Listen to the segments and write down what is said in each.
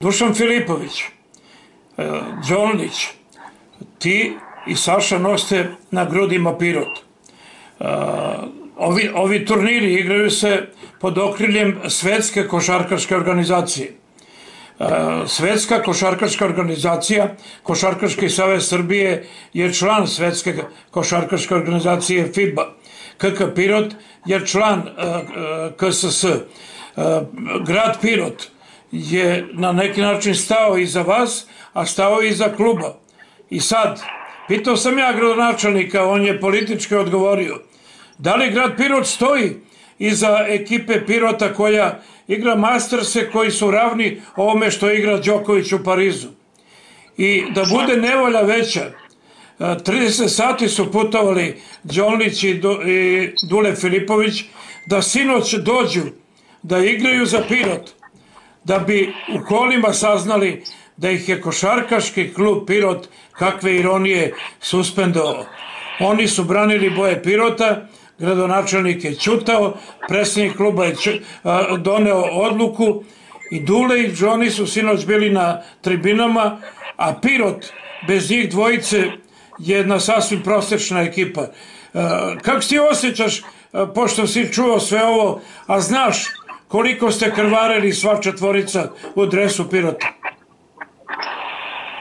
Dušan Filipović, e, Đolnić, ti i Saša noste na grudima Pirot. E, ovi, ovi turniri igraju se pod okriljem Svetske košarkaške organizacije. E, Svetska košarkaška organizacija, Košarkaški savez Srbije je član Svetske košarkaške organizacije FIBA. KK Pirot je član KSS. Grad Pirot je na neki način stao iza vas, a stao iza kluba. I sad, pitao sam ja gradonačelnika, on je politički odgovorio, da li grad Pirot stoji iza ekipe Pirota koja igra Masterse koji su ravni ovome što igra Đoković u Parizu. I da bude nevolja veća, 30 sati su putovali Đolnić i Dule Filipović da sinoć dođu da igraju za Pirot da bi u kolima saznali da ih je košarkaški klub Pirot kakve ironije suspendovao. Oni su branili boje Pirota, gradonačelnik je čutao, predsjednik kluba je doneo odluku i Dule i Džoni su sinoć bili na tribinama, a Pirot bez njih dvojice je jedna sasvim prosečna ekipa. Kako ti osjećaš, pošto si čuo sve ovo, a znaš Koliko ste krvarili sva četvorica u dresu Pirota?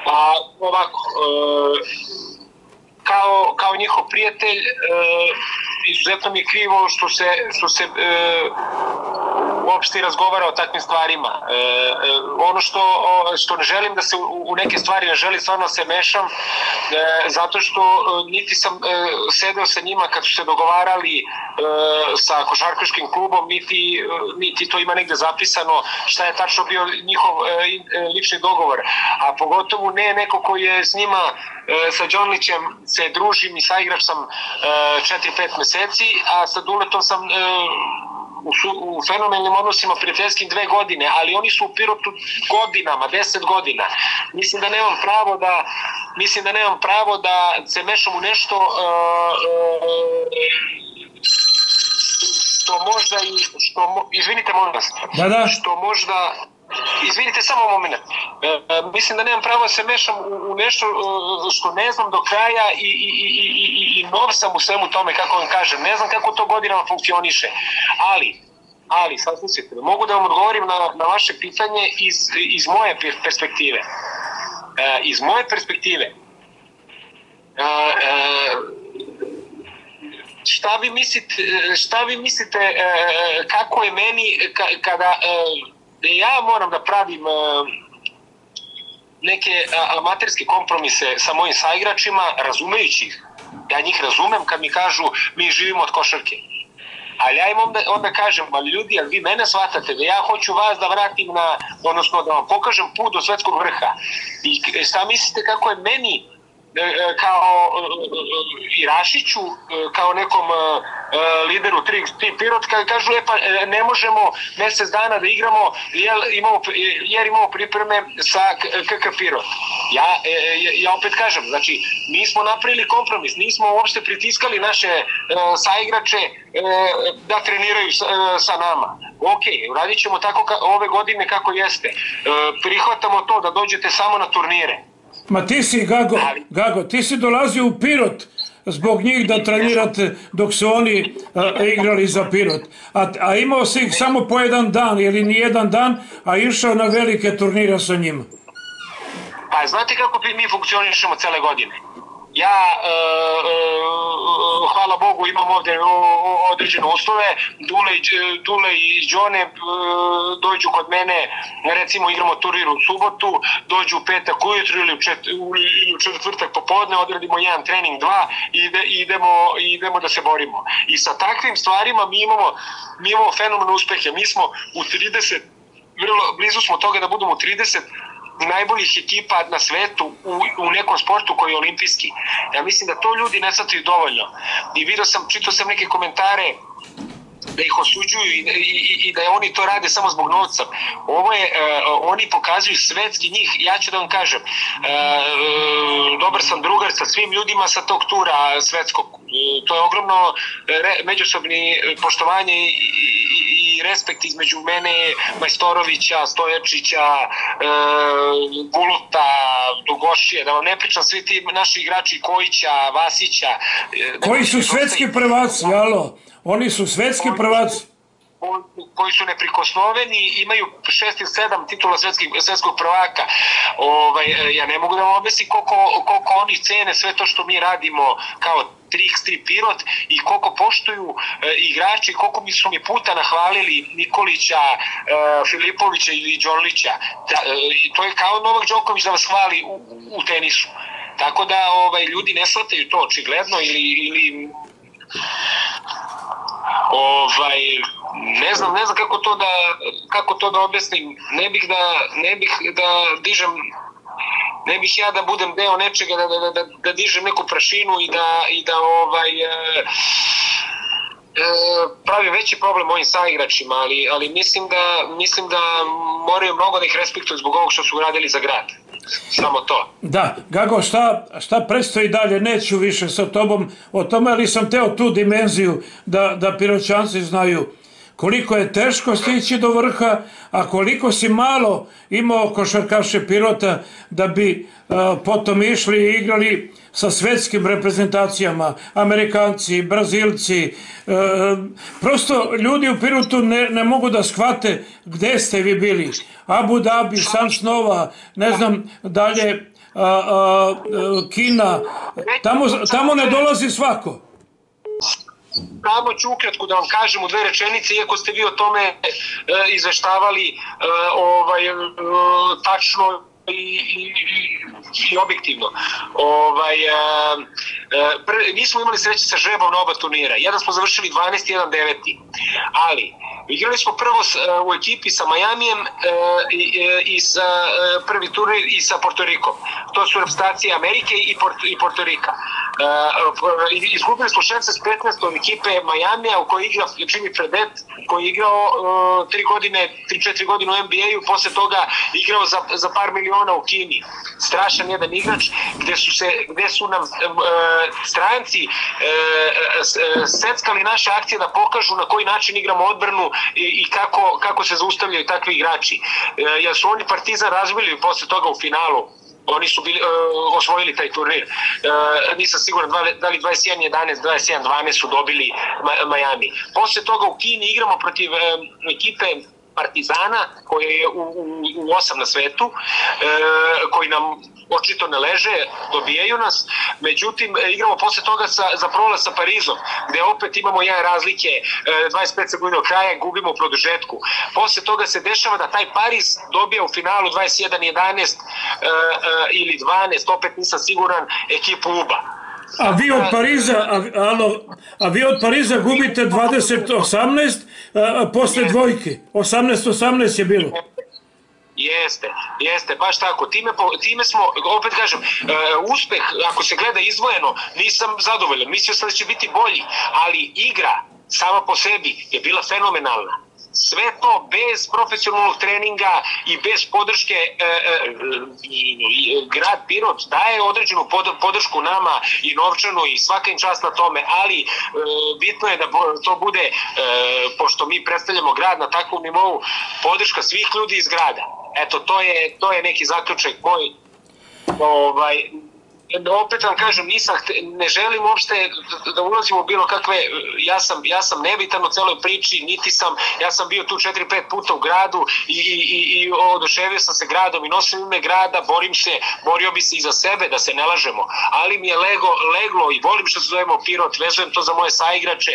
Pa ovako, e, kao, kao njihov prijatelj, e, izuzetno mi je krivo što se, što se e, uopšte razgovara o takvim stvarima. E, e, ono što, što ne želim da se u, u neke stvari ne želim stvarno se mešam, e, zato što e, niti sam e, sedeo sa njima kad su se dogovarali e, sa košarkaškim klubom, niti, e, niti to ima negde zapisano šta je tačno bio njihov e lični dogovor. A pogotovo ne neko koji je s njima e, sa Đonlićem se družim i saigrač sam e, 4-5 meseci, a sa Duletom sam e, u, su, u fenomenalnim odnosima prijateljskim dve godine, ali oni su u Pirotu godinama, deset godina. Mislim da nemam pravo da mislim da nemam pravo da se mešam u nešto uh, uh, što možda i što izvinite molim vas. Da, da. Što možda Izvinite samo moment. E, e, mislim da nemam pravo da se mešam u, u nešto e, što ne znam do kraja i, i, i, i, i nov sam u svemu tome, kako vam kažem. Ne znam kako to godinama funkcioniše. Ali, ali, sad slušajte, mogu da vam odgovorim na, na vaše pitanje iz, iz moje perspektive. E, iz moje perspektive, e, e, šta vi mislite, šta vi mislite e, kako je meni kada ja moram da pravim e, neke amaterske kompromise sa mojim saigračima, razumejući ih. Ja njih razumem kad mi kažu mi živimo od košarke. Ali ja im onda, onda kažem, ali ljudi, ali vi mene shvatate da ja hoću vas da vratim na, odnosno da vam pokažem put do svetskog vrha. I šta mislite kako je meni E, e, kao e, i Rašiću, kao nekom lideru tri, tri Pirot, kad kažu, e pa ne možemo mesec dana da igramo jer imamo, jer imamo pripreme sa KK Pirot. Ja, ja opet kažem, znači, mi smo napravili kompromis, nismo uopšte pritiskali naše saigrače da treniraju sa nama. Ok, radit ćemo tako ove godine kako jeste. Prihvatamo to da dođete samo na turnire Ma ti si, Gago, Gago, ti si dolazio u Pirot zbog njih da trenirate dok su oni a, igrali za Pirot. A, a imao si ih samo po jedan dan ili ni jedan dan, a išao na velike turnire sa njima. Pa znate kako mi funkcionišemo cele godine? Ja e, e, hvala Bogu imam ovde određene uslove. Dule, Dule i Đone e, dođu kod mene recimo igramo turnir u subotu dođu u petak ujutru ili u, čet, ili u četvrtak popodne odradimo jedan trening dva i ide, idemo, idemo da se borimo. I sa takvim stvarima mi imamo mi imamo fenomen uspehe. Mi smo u 30 vrlo blizu smo toga da budemo u 30 najboljih ekipa na svetu u, u nekom sportu koji je olimpijski. Ja mislim da to ljudi ne sataju dovoljno. I vidio sam, čitao sam neke komentare da ih osuđuju i, i, i da oni to rade samo zbog novca. Ovo je, uh, oni pokazuju svetski njih, ja ću da vam kažem, uh, dobar sam drugar sa svim ljudima sa tog tura svetskog. Uh, to je ogromno re, međusobni poštovanje i, i respekt između mene, Majstorovića, Stojačića, e, Guluta, Dugošije, da vam ne pričam svi ti naši igrači Kojića, Vasića. e, Koji su svetski prvaci, alo? Oni su svetski prvaci. koji su neprikosnoveni, imaju šest ili sedam titula svetskih, svetskog prvaka. Ovaj, e, ja ne mogu da vam objasnim koliko, koliko oni cene sve to što mi radimo kao Trix, Tri Pirot i koliko poštuju e, igrači, koliko mi su mi puta nahvalili Nikolića, e, Filipovića ili Đorlića. Da, e, to je kao Novak Đoković da vas hvali u, u tenisu. Tako da ovaj ljudi ne shvataju to očigledno ili, ili ovaj ne znam ne znam kako to da kako to da objasnim ne bih da ne bih da dižem ne bih ja da budem deo nečega da, da, da, da dižem neku prašinu i da i da ovaj e, e, pravi veći problem mojim saigračima, ali, ali mislim, da, mislim da moraju mnogo da ih respektuju zbog ovog što su uradili za grad. Samo to. Da, Gago, šta, šta predstoji dalje? Neću više sa tobom o tome, ali sam teo tu dimenziju da, da piroćanci znaju koliko je teško stići do vrha, a koliko si malo imao košarkaše pilota da bi a, potom išli i igrali sa svetskim reprezentacijama, Amerikanci, Brazilci, a, prosto ljudi u Pirotu ne, ne mogu da shvate gde ste vi bili. Abu Dhabi, Sans Nova, ne znam dalje, a, Kina, tamo, tamo ne dolazi svako. Samo ću ukratko da vam kažem u dve rečenice, iako ste vi o tome e, izveštavali e, ovaj, e, tačno i, i, i objektivno. Ovaj, e, e, pr, mi smo imali sreće sa žrebom na oba turnira. Jedan smo završili 12. jedan 9. Ali, igrali smo prvo s, e, u ekipi sa Majamijem e, i, e, i sa e, prvi turnir i sa Porto Rikom. To su reprezentacije Amerike i, Port, i Porto Rika. E, izgubili smo 16-15 ekipe Majamija u kojoj igra Jimmy Fredet, koji je igrao uh, tri godine, 3-4 godine u NBA-u, posle toga igrao za, za par miliona u Kini. Strašan jedan igrač, gde su, se, gde su nam uh, stranci uh, seckali naše akcije da pokažu na koji način igramo odbranu i, i kako, kako se zaustavljaju takvi igrači. Uh, jer su oni Partizan razbili posle toga u finalu oni su bili, uh, osvojili taj turnir. Uh, nisam siguran da li, da li 21-11, 21-12 su dobili Miami. Posle toga u Kini igramo protiv uh, ekipe Partizana koji je u, u, u osam na svetu, e, koji nam očito ne leže, dobijaju nas, međutim e, igramo posle toga sa, za prolaz sa Parizom, gde opet imamo jedan razlike, e, 25 sekundi od kraja, gubimo produžetku. Posle toga se dešava da taj Pariz dobija u finalu 21-11 e, e, ili 12, opet nisam siguran, ekipu UBA. A vi od Pariza, a, alo, a vi od Pariza gubite 20-18 posle dvojke. 18-18 je bilo. Jeste, jeste, baš tako. Time, time smo, opet kažem, uh, uspeh, ako se gleda izvojeno, nisam zadovoljan. Mislio sam da će biti bolji, ali igra sama po sebi je bila fenomenalna sve to bez profesionalnog treninga i bez podrške e, e, grad Pirot daje određenu pod, podršku nama i novčanu i svaka im čast na tome, ali e, bitno je da to bude e, pošto mi predstavljamo grad na takvom nivou podrška svih ljudi iz grada. Eto to je to je neki zaključak koji ovaj opet vam kažem, nisam, ne želim uopšte da ulazim u bilo kakve, ja sam, ja sam nebitan u celoj priči, niti sam, ja sam bio tu 4-5 puta u gradu i, i, i oduševio sam se gradom i nosim ime grada, borim se, borio bi se i za sebe, da se ne lažemo, ali mi je lego, leglo i volim što se zovemo Pirot, vezujem to za moje saigrače